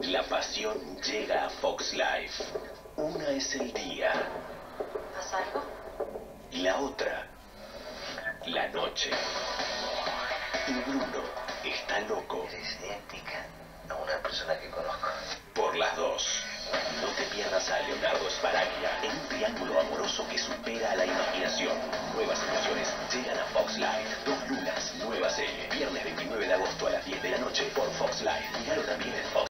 La pasión llega a Fox Life. Una es el día. ¿Pasa algo? La otra, la noche. Y Bruno está loco. Eres idéntica a una persona que conozco. Por las dos. No te pierdas a Leonardo Sparaglia en un triángulo amoroso que supera a la imaginación. Nuevas emociones llegan a Fox Life. Dos lunas, nueva serie. Viernes 29 de agosto a las 10 de la noche por Fox Life. Míralo también